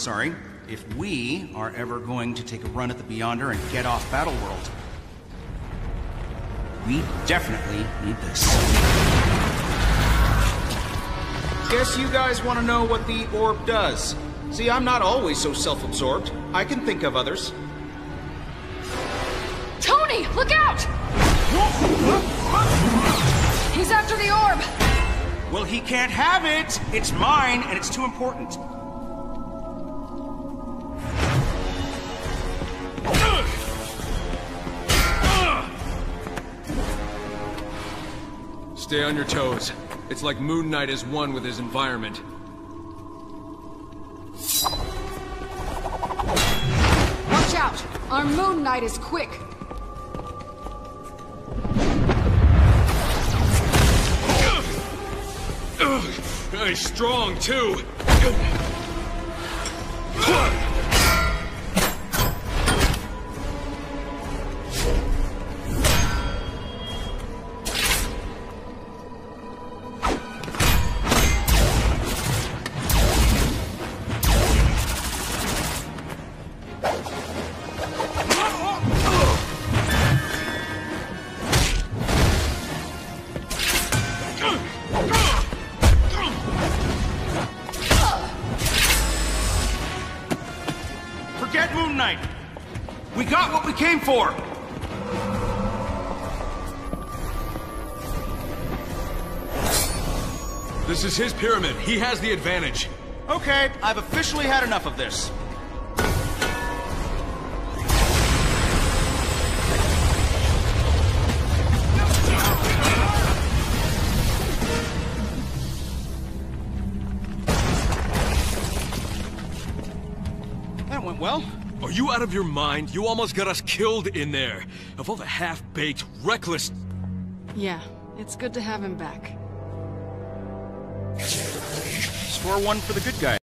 sorry, if we are ever going to take a run at the Beyonder and get off Battle World. We definitely need this. Guess you guys want to know what the orb does. See, I'm not always so self-absorbed. I can think of others. Tony, look out! He's after the orb! Well, he can't have it! It's mine, and it's too important. Stay on your toes. It's like Moon Knight is one with his environment. Watch out! Our Moon Knight is quick! He's strong, too! Forget Moon Knight! We got what we came for! This is his pyramid. He has the advantage. Okay, I've officially had enough of this. Went well. Are you out of your mind? You almost got us killed in there. Of all the half-baked, reckless... Yeah, it's good to have him back. Score one for the good guy.